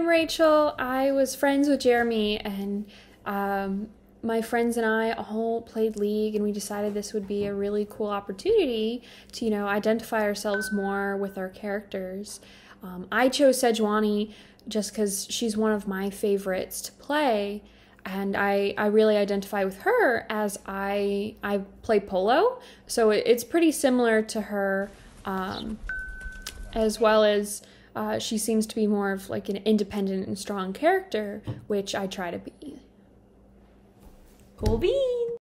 I'm Rachel. I was friends with Jeremy, and um, my friends and I all played League, and we decided this would be a really cool opportunity to, you know, identify ourselves more with our characters. Um, I chose Sejuani just because she's one of my favorites to play, and I, I really identify with her as I I play polo, so it, it's pretty similar to her, um, as well as uh, she seems to be more of like an independent and strong character, which I try to be. Cool bean.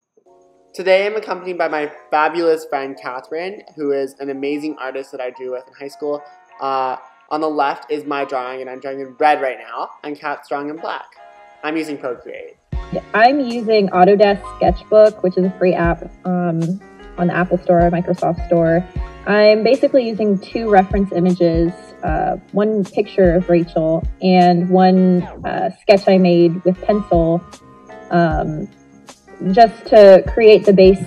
Today I'm accompanied by my fabulous friend Kathryn, who is an amazing artist that I drew with in high school. Uh, on the left is my drawing, and I'm drawing in red right now, and Kat's drawing in black. I'm using Procreate. I'm using Autodesk Sketchbook, which is a free app um, on the Apple Store, Microsoft Store. I'm basically using two reference images uh, one picture of Rachel and one uh, sketch I made with pencil um, just to create the base,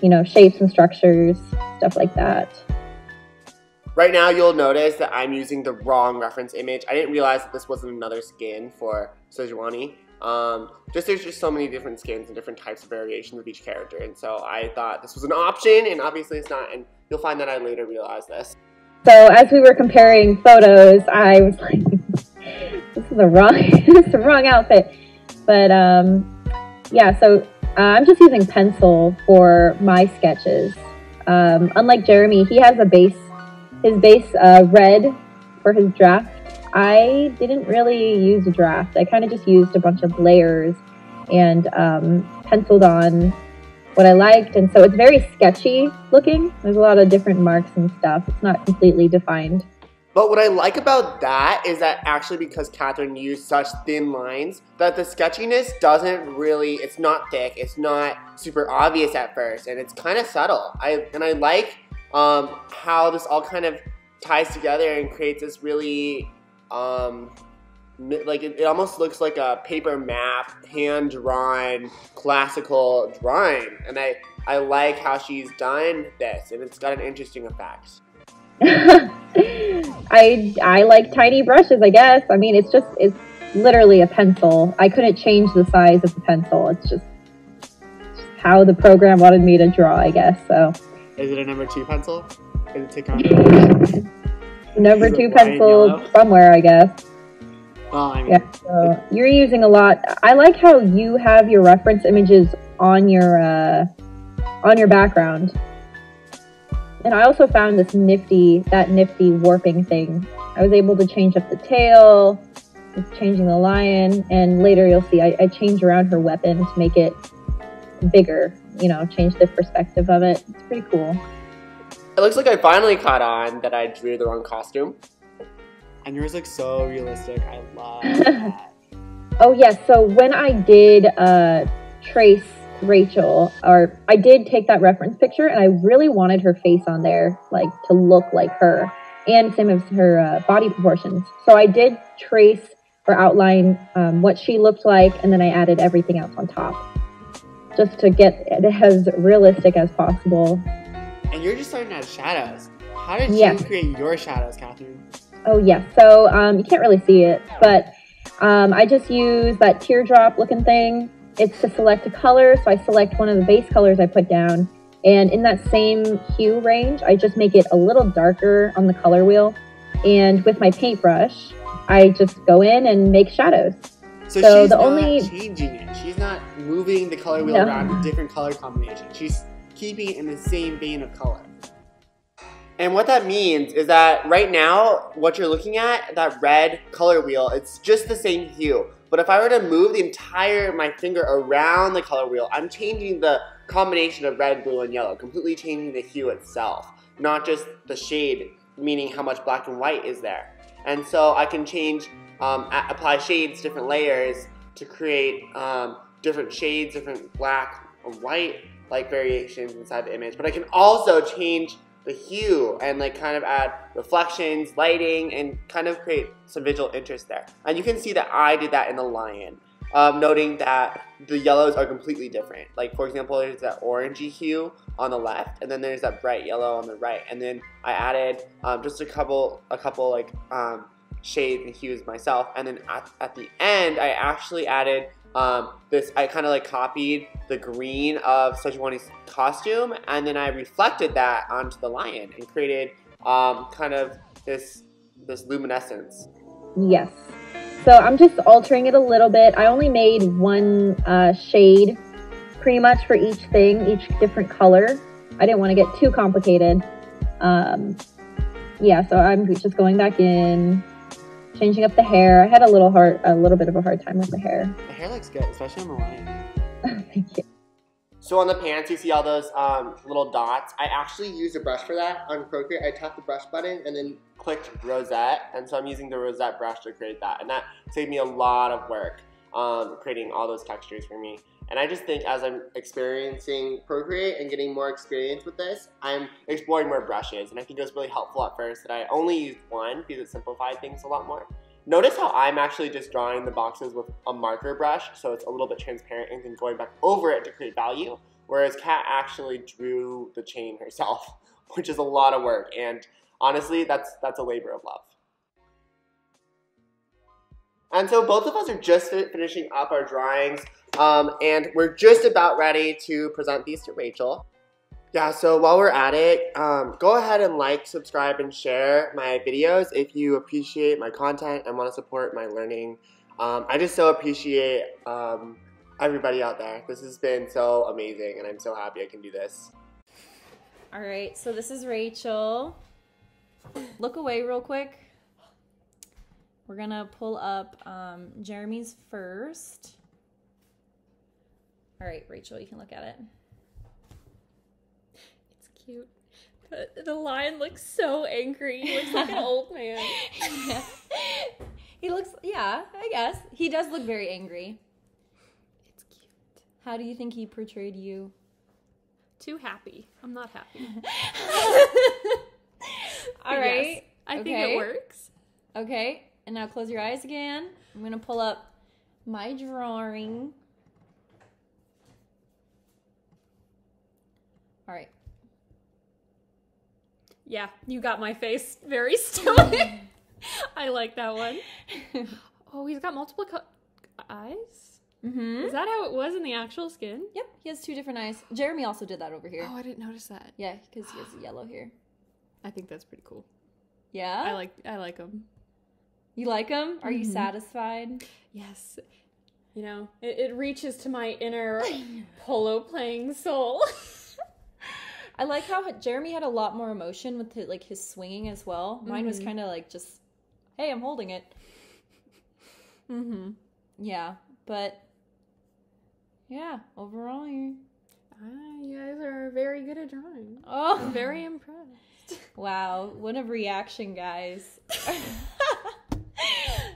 you know, shapes and structures, stuff like that. Right now, you'll notice that I'm using the wrong reference image. I didn't realize that this wasn't another skin for Sejuani. Um, just there's just so many different skins and different types of variations of each character, and so I thought this was an option, and obviously it's not, and you'll find that I later realized this. So as we were comparing photos, I was like, "This is the wrong, this is the wrong outfit." But um, yeah, so uh, I'm just using pencil for my sketches. Um, unlike Jeremy, he has a base, his base uh, red for his draft. I didn't really use a draft. I kind of just used a bunch of layers and um, penciled on what I liked. And so it's very sketchy looking. There's a lot of different marks and stuff. It's not completely defined. But what I like about that is that actually because Kathryn used such thin lines, that the sketchiness doesn't really, it's not thick, it's not super obvious at first, and it's kind of subtle. I And I like um, how this all kind of ties together and creates this really um, like it, it, almost looks like a paper map, hand drawn, classical drawing, and I I like how she's done this, and it's got an interesting effect. I I like tiny brushes, I guess. I mean, it's just it's literally a pencil. I couldn't change the size of the pencil. It's just, just how the program wanted me to draw, I guess. So. Is it a number two pencil? Is it take on? Number two pencil somewhere, I guess. Well, I mean, yeah, so you're using a lot. I like how you have your reference images on your uh, on your background. And I also found this nifty, that nifty warping thing. I was able to change up the tail, changing the lion, and later you'll see I, I change around her weapon to make it bigger, you know, change the perspective of it. It's pretty cool. It looks like I finally caught on that I drew the wrong costume. And yours looks so realistic. I love that. oh, yes. Yeah, so when I did uh, trace Rachel, or I did take that reference picture and I really wanted her face on there, like to look like her, and same as her uh, body proportions. So I did trace or outline um, what she looked like, and then I added everything else on top just to get it as realistic as possible. And you're just starting out shadows. How did you create your shadows, Kathryn? Oh, yes. Yeah. So um, you can't really see it, but um, I just use that teardrop looking thing. It's to select a color. So I select one of the base colors I put down. And in that same hue range, I just make it a little darker on the color wheel. And with my paintbrush, I just go in and make shadows. So, so she's the not only changing it. She's not moving the color wheel no. around to different color combinations. She's keeping it in the same vein of color. And what that means is that right now, what you're looking at, that red color wheel, it's just the same hue. But if I were to move the entire, my finger around the color wheel, I'm changing the combination of red, blue, and yellow, completely changing the hue itself, not just the shade, meaning how much black and white is there. And so I can change, um, apply shades, different layers to create um, different shades, different black white like variations inside the image. But I can also change the hue and like kind of add reflections, lighting, and kind of create some visual interest there. And you can see that I did that in the lion, um, noting that the yellows are completely different. Like for example, there's that orangey hue on the left, and then there's that bright yellow on the right. And then I added um, just a couple, a couple like um, shades and hues myself. And then at, at the end, I actually added um, this, I kind of like copied the green of Sejuani's costume and then I reflected that onto the lion and created um, kind of this, this luminescence. Yes. So I'm just altering it a little bit. I only made one uh, shade pretty much for each thing, each different color. I didn't want to get too complicated. Um, yeah, so I'm just going back in, changing up the hair. I had a little hard, a little bit of a hard time with the hair. The hair looks good, especially on the lion. Thank you. So on the pants, you see all those um, little dots. I actually used a brush for that on Procreate. I tapped the brush button and then clicked rosette. And so I'm using the rosette brush to create that. And that saved me a lot of work um, creating all those textures for me. And I just think as I'm experiencing Procreate and getting more experience with this, I'm exploring more brushes. And I think it was really helpful at first that I only used one because it simplified things a lot more. Notice how I'm actually just drawing the boxes with a marker brush, so it's a little bit transparent and then going back over it to create value, whereas Kat actually drew the chain herself, which is a lot of work, and honestly, that's, that's a labor of love. And so both of us are just finishing up our drawings, um, and we're just about ready to present these to Rachel. Yeah, so while we're at it, um, go ahead and like, subscribe, and share my videos if you appreciate my content and want to support my learning. Um, I just so appreciate um, everybody out there. This has been so amazing, and I'm so happy I can do this. All right, so this is Rachel. Look away real quick. We're gonna pull up um, Jeremy's first. All right, Rachel, you can look at it. It's cute. The, the lion looks so angry. He looks like an old man. yeah. He looks, yeah, I guess. He does look very angry. It's cute. How do you think he portrayed you? Too happy. I'm not happy. All right. Yes, I think okay. it works. Okay, and now close your eyes again. I'm gonna pull up my drawing. All right. Yeah, you got my face very stoic. I like that one. Oh, he's got multiple co- eyes. Mm-hmm. Is that how it was in the actual skin? Yep, he has two different eyes. Jeremy also did that over here. Oh, I didn't notice that. Yeah, because he has yellow here. I think that's pretty cool. Yeah. I like I like him. You like him? Are you Mhm. satisfied? Yes. You know, it, it reaches to my inner polo playing soul. I like how Jeremy had a lot more emotion with his, like his swinging as well. Mine was Mhm. kind of like just, hey, I'm holding it. mm-hmm. Yeah, but yeah, overall, you. Ah, you guys are very good at drawing. Oh, I'm very impressed. wow! What a reaction, guys.